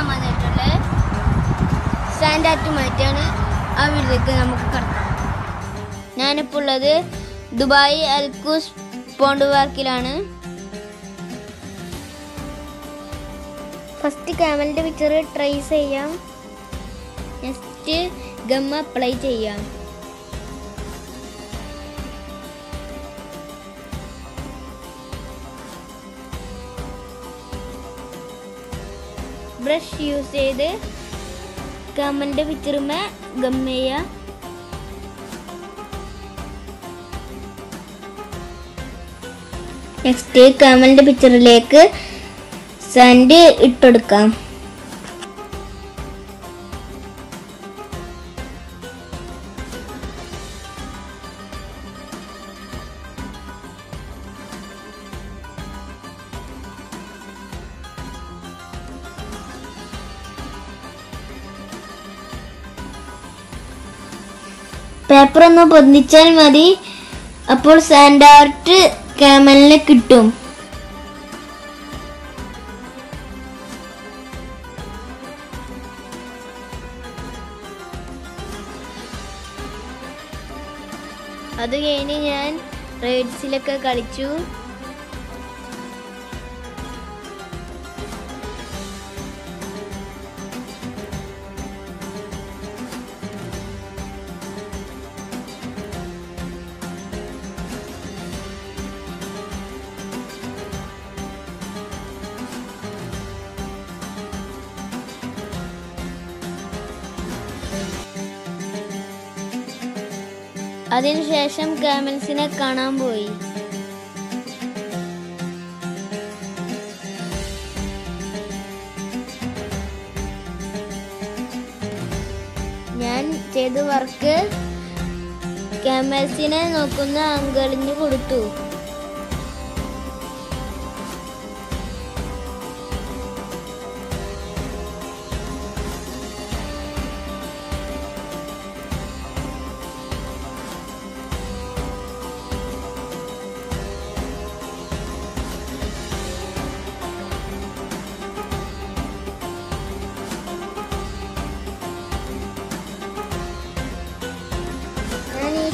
ഞാൻ വന്നിട്ടുള്ളത് സ്റ്റാൻഡാറ്റ് മാറ്റിയാണ് ആ വീട്ടിലേക്ക് നമുക്ക് കടക്കാം. ഞാനിപ്പോൾ ഉള്ളത് ദുബായ് അൽക്കൂസ് പോണ്ട് പാർക്കിലാണ്. ഫസ്റ്റ് ക്യാമലിന്റെ പിക്ചർ ട്രേസ് ചെയ്യാം. നെക്സ്റ്റ് ഗമ്മ അപ്ലൈ ചെയ്യാം. ബ്രഷ് യൂസ് ചെയ്ത് കമന്റെ പിക്ചറുമേ ഗം ചെയ്യുക നെക്സ്റ്റ് കമലിന്റെ പിക്ചറിലേക്ക് സാൻഡ് ഇട്ടെടുക്കാം പേപ്പർ ഒന്ന് പൊന്തിച്ചാൽ മതി. അപ്പോൾ സാൻഡ് ആർട്ട് ക്യാമലിനെ കിട്ടും. അത് കഴിഞ്ഞ് ഞാൻ റൈഡ്സിലൊക്കെ കളിച്ചു. അതിനുശേഷം ക്യാമൽസിനെ കാണാൻ പോയി. ഞാൻ ചെയ്ത വർക്ക് ക്യാമൽസിനെ നോക്കുന്ന അങ്കളിന് കൊടുത്തു.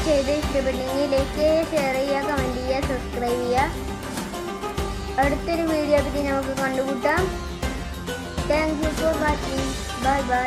ചെയ്ത് ഇഷ്ടപ്പെട്ടെങ്കിൽ ലൈക്ക് ഷെയർ ചെയ്യുക കമന്റ് ചെയ്യുക സബ്സ്ക്രൈബ് ചെയ്യുക. അടുത്തൊരു വീഡിയോ പറ്റി നമുക്ക് കണ്ടുകൂട്ടാം thank you for watching bye bye